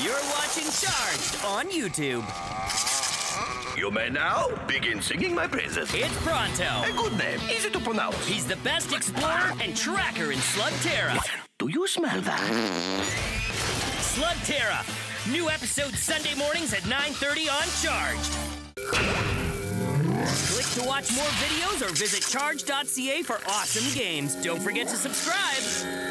You're watching CHRGD on YouTube. You may now begin singing my praises. It's Pronto. A good name, easy to pronounce. He's the best explorer and tracker in Slugterra. Do you smell that? Slugterra. New episode Sunday mornings at 9:30 on CHRGD. Click to watch more videos or visit chrgd.ca for awesome games. Don't forget to subscribe.